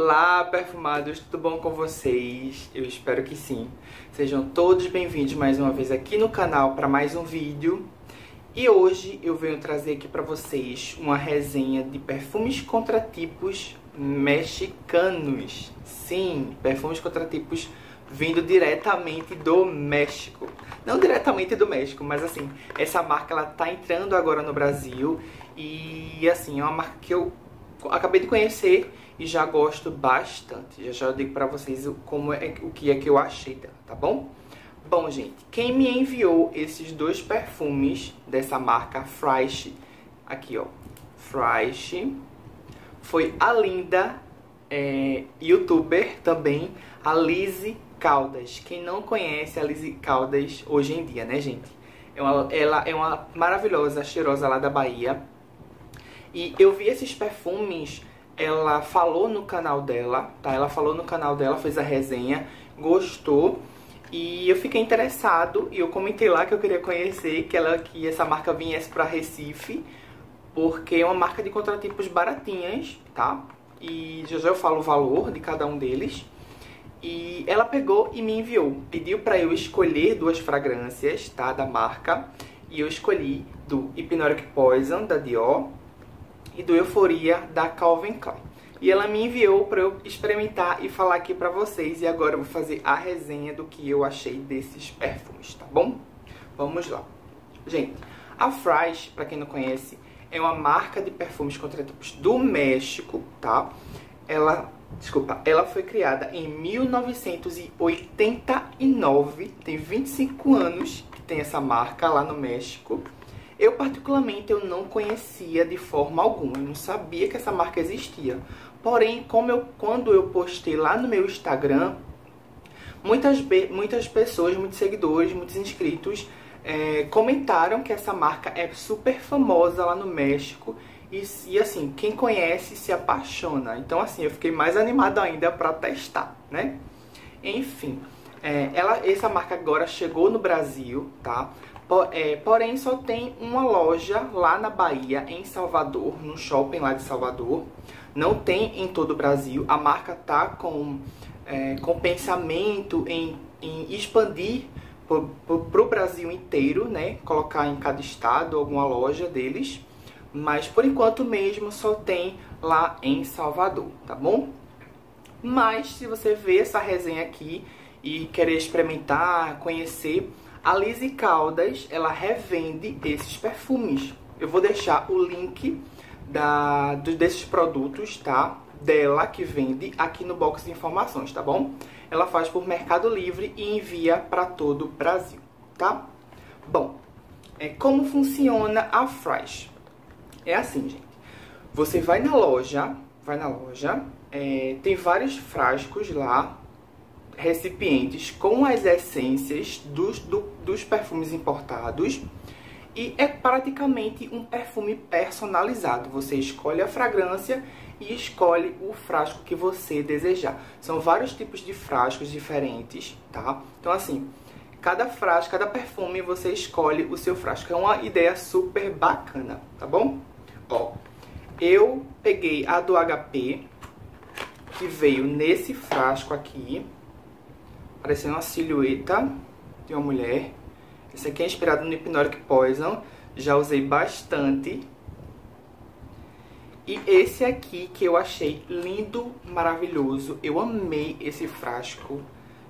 Olá, perfumados, tudo bom com vocês? Eu espero que sim. Sejam todos bem-vindos mais uma vez aqui no canal para mais um vídeo. E hoje eu venho trazer aqui para vocês uma resenha de perfumes contratipos mexicanos. Sim, perfumes contratipos vindo diretamente do México. Não diretamente do México, mas assim, essa marca ela tá entrando agora no Brasil e assim, é uma marca que eu acabei de conhecer e já gosto bastante. Já já digo para vocês como é, o que é que eu achei dela, tá bom? Bom, gente, quem me enviou esses dois perfumes dessa marca Fresh, aqui ó, Fresh, foi a linda é, youtuber também, a Lizzie Caldas. Quem não conhece a Lizzie Caldas hoje em dia, né, gente? É uma, ela é uma maravilhosa, cheirosa lá da Bahia. E eu vi esses perfumes, ela falou no canal dela, tá? Ela falou no canal dela, fez a resenha, gostou. E eu fiquei interessado e eu comentei lá que eu queria conhecer, que, ela, que essa marca viesse para Recife, porque é uma marca de contratipos baratinhas, tá? E já já eu falo o valor de cada um deles. E ela pegou e me enviou, pediu para eu escolher duas fragrâncias, tá, da marca. E eu escolhi do Hypnotic Poison da Dior e do Euforia da Calvin Klein. E ela me enviou para eu experimentar e falar aqui para vocês. E agora eu vou fazer a resenha do que eu achei desses perfumes, tá bom? Vamos lá. Gente, a Fresh, para quem não conhece, é uma marca de perfumes contratipos do México, tá? Ela Desculpa, ela foi criada em 1989, tem 25 anos que tem essa marca lá no México. Eu particularmente eu não conhecia de forma alguma, eu não sabia que essa marca existia. Porém, como eu, quando eu postei lá no meu Instagram, muitas, muitas pessoas, muitos seguidores, muitos inscritos é, comentaram que essa marca é super famosa lá no México e, e, assim, quem conhece se apaixona. Então, assim, eu fiquei mais animado ainda para testar, né? Enfim, é, ela, essa marca agora chegou no Brasil, tá? É, porém, só tem uma loja lá na Bahia, em Salvador, no shopping lá de Salvador. Não tem em todo o Brasil. A marca tá com, é, com pensamento em, em expandir para o Brasil inteiro, né? Colocar em cada estado alguma loja deles mas por enquanto mesmo só tem lá em Salvador, tá bom? Mas se você ver essa resenha aqui e querer experimentar, conhecer, a Lizzie Caldas, ela revende esses perfumes. Eu vou deixar o link da, desses produtos, tá? Dela que vende aqui no box de informações, tá bom? Ela faz por Mercado Livre e envia para todo o Brasil, tá? Bom, é, como funciona a Fresh? É assim, gente. Você vai na loja, vai na loja, é, tem vários frascos lá, recipientes com as essências dos, do, dos perfumes importados. E é praticamente um perfume personalizado. Você escolhe a fragrância e escolhe o frasco que você desejar. São vários tipos de frascos diferentes, tá? Então, assim, cada frasco, cada perfume você escolhe o seu frasco. É uma ideia super bacana, tá bom? Ó, eu peguei a do HP, que veio nesse frasco aqui, parecendo uma silhueta de uma mulher. Esse aqui é inspirado no Hypnotic Poison, já usei bastante. E esse aqui que eu achei lindo, maravilhoso, eu amei esse frasco.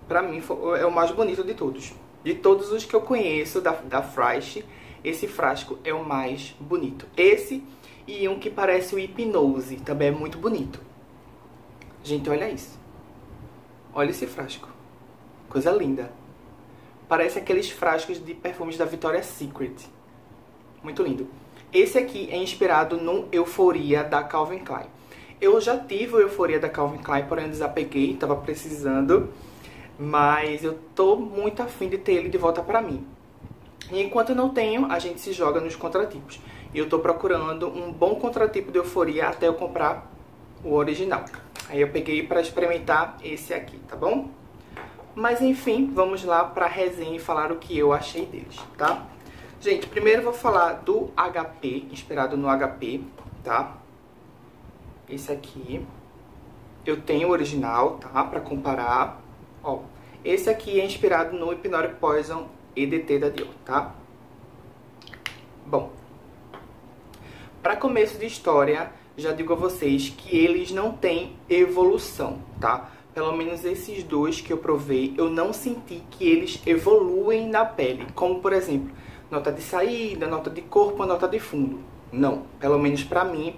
Pra mim é o mais bonito de todos. De todos os que eu conheço da, da Fresh, esse frasco é o mais bonito. Esse e um que parece o hipnose, também é muito bonito. Gente, olha isso. Olha esse frasco. Coisa linda. Parece aqueles frascos de perfumes da Victoria's Secret. Muito lindo. Esse aqui é inspirado no Euforia da Calvin Klein. Eu já tive o Euforia da Calvin Klein, porém eu desapeguei, tava precisando. Mas eu tô muito afim de ter ele de volta pra mim. E enquanto não tenho, a gente se joga nos contratipos. E eu tô procurando um bom contratipo de euforia até eu comprar o original. Aí eu peguei para experimentar esse aqui, tá bom? Mas enfim, vamos lá pra resenha e falar o que eu achei deles, tá? Gente, primeiro eu vou falar do HP, inspirado no HP, tá? Esse aqui. eu tenho o original, tá? Pra comparar. Ó, esse aqui é inspirado no Hypnotic Poison EDT da Dior, tá? Bom, para começo de história, já digo a vocês que eles não têm evolução, tá? Pelo menos esses dois que eu provei, eu não senti que eles evoluem na pele. Como, por exemplo, nota de saída, nota de corpo, nota de fundo. Não, pelo menos para mim,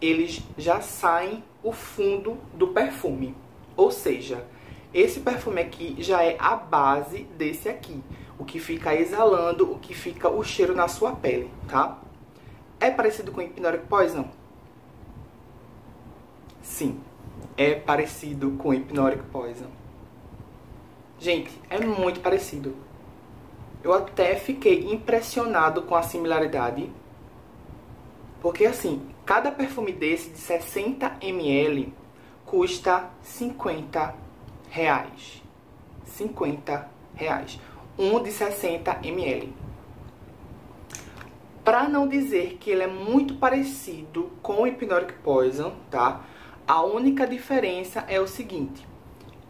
eles já saem o fundo do perfume. Ou seja, esse perfume aqui já é a base desse aqui. O que fica exalando, o que fica o cheiro na sua pele, tá? É parecido com Hypnotic Poison? Sim, é parecido com Hypnotic Poison. Gente, é muito parecido. Eu até fiquei impressionado com a similaridade. Porque assim, cada perfume desse de 60 ml custa 50 reais. 50 reais. Um de 60 ml. Para não dizer que ele é muito parecido com o Hypnotic Poison, tá? A única diferença é o seguinte.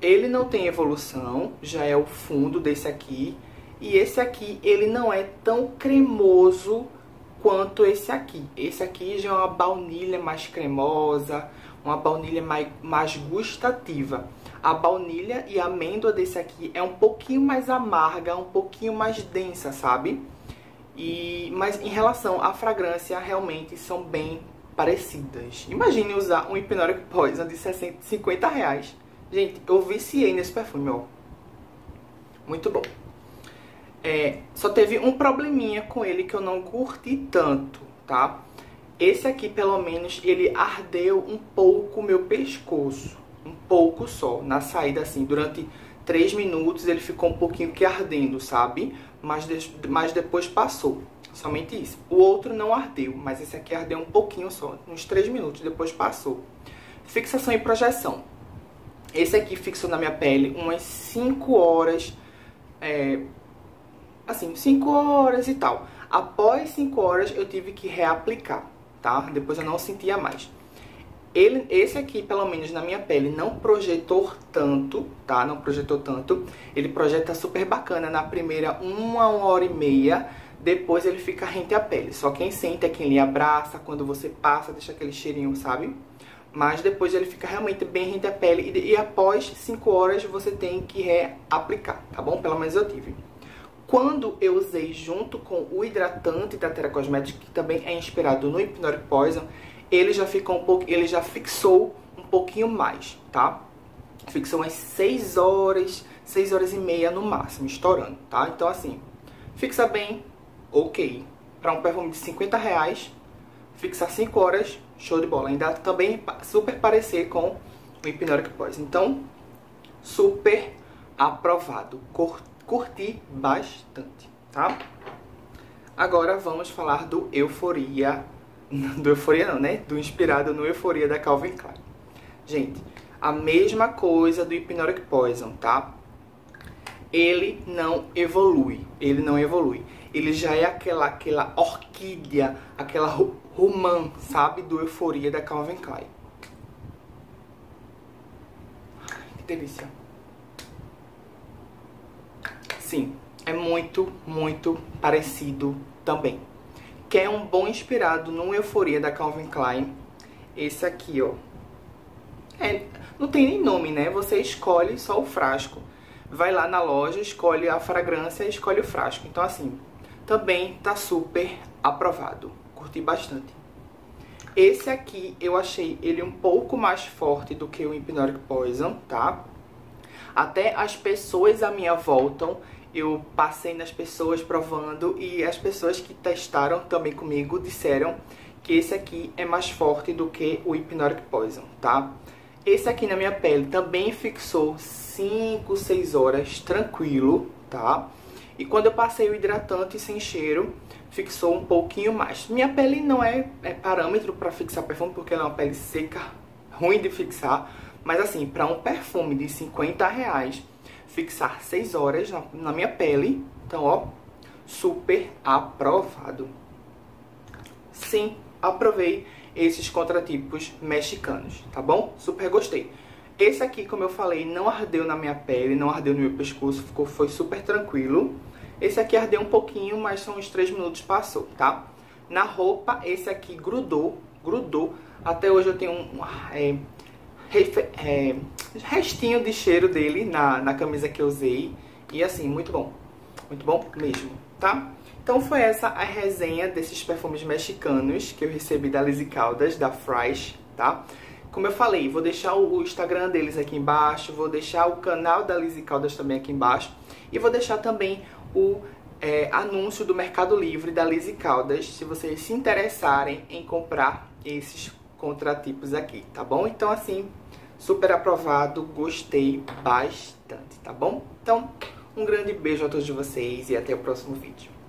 Ele não tem evolução, já é o fundo desse aqui. E esse aqui, ele não é tão cremoso quanto esse aqui. Esse aqui já é uma baunilha mais cremosa, uma baunilha mais, mais gustativa. A baunilha e a amêndoa desse aqui é um pouquinho mais amarga, um pouquinho mais densa, sabe? E, mas em relação à fragrância, realmente são bem parecidas. Imagine usar um Hypnotic Poison de 60, 50 reais. Gente, eu viciei nesse perfume, ó. Muito bom. É, só teve um probleminha com ele que eu não curti tanto, tá? Esse aqui, pelo menos, ele ardeu um pouco o meu pescoço. Um pouco só, na saída, assim, durante 3 minutos ele ficou um pouquinho que ardendo, sabe? Mas, de, mas depois passou. Somente isso. O outro não ardeu, mas esse aqui ardeu um pouquinho só, uns 3 minutos, depois passou. Fixação e projeção. Esse aqui fixou na minha pele umas 5 horas, é, assim, 5 horas e tal. Após 5 horas eu tive que reaplicar, tá? Depois eu não sentia mais. Ele, esse aqui, pelo menos na minha pele, não projetou tanto, tá? Não projetou tanto. Ele projeta super bacana na primeira uma, uma hora e meia. Depois ele fica rente à pele. Só quem sente é quem lhe abraça, quando você passa, deixa aquele cheirinho, sabe? Mas depois ele fica realmente bem rente à pele. E, e após 5 horas você tem que reaplicar, tá bom? Pelo menos eu tive. Quando eu usei junto com o hidratante da Terra Cosmetics, que também é inspirado no Hypnotic Poison, ele já ficou um pouco, ele já fixou um pouquinho mais, tá? Fixou umas 6 horas, 6 horas e meia no máximo, estourando, tá? Então assim, fixa bem, ok. Para um perfume de 50 reais, fixar 5 horas, show de bola. Ainda também super parecer com o Hypnotic Poison. Então, super aprovado. Curti bastante, tá? Agora vamos falar do Euforia do Euforia não, né? Do inspirado no Euforia da Calvin Klein. Gente, a mesma coisa do Hypnotic Poison, tá? Ele não evolui, ele não evolui. Ele já é aquela, aquela orquídea, aquela romã, sabe? Do Euforia da Calvin Klein. Que delícia. Sim, é muito, muito parecido também quer um bom inspirado no Euforia da Calvin Klein, esse aqui, ó. É, não tem nem nome, né? Você escolhe só o frasco. Vai lá na loja, escolhe a fragrância escolhe o frasco. Então, assim, também tá super aprovado. Curti bastante. Esse aqui, eu achei ele um pouco mais forte do que o Hypnotic Poison, tá? Até as pessoas à minha volta eu passei nas pessoas provando e as pessoas que testaram também comigo disseram que esse aqui é mais forte do que o Hypnotic Poison, tá? Esse aqui na minha pele também fixou 5, 6 horas tranquilo, tá? E quando eu passei o hidratante sem cheiro, fixou um pouquinho mais. Minha pele não é, é parâmetro para fixar perfume, porque ela é uma pele seca, ruim de fixar. Mas assim, para um perfume de 50 reais, fixar 6 horas na, na minha pele. Então, ó, super aprovado. Sim, aprovei esses contratipos mexicanos, tá bom? Super gostei. Esse aqui, como eu falei, não ardeu na minha pele, não ardeu no meu pescoço, ficou, foi super tranquilo. Esse aqui ardeu um pouquinho, mas são uns 3 minutos passou, tá? Na roupa, esse aqui grudou, grudou. Até hoje eu tenho um é, é, restinho de cheiro dele na, na camisa que eu usei. E assim, muito bom. Muito bom mesmo, tá? Então foi essa a resenha desses perfumes mexicanos que eu recebi da Lizzy Caldas, da Fries, tá? Como eu falei, vou deixar o Instagram deles aqui embaixo, vou deixar o canal da Lizzy Caldas também aqui embaixo e vou deixar também o é, anúncio do Mercado Livre da Lizzy Caldas, se vocês se interessarem em comprar esses contratipos aqui, tá bom? Então assim, super aprovado, gostei bastante, tá bom? Então, um grande beijo a todos vocês e até o próximo vídeo.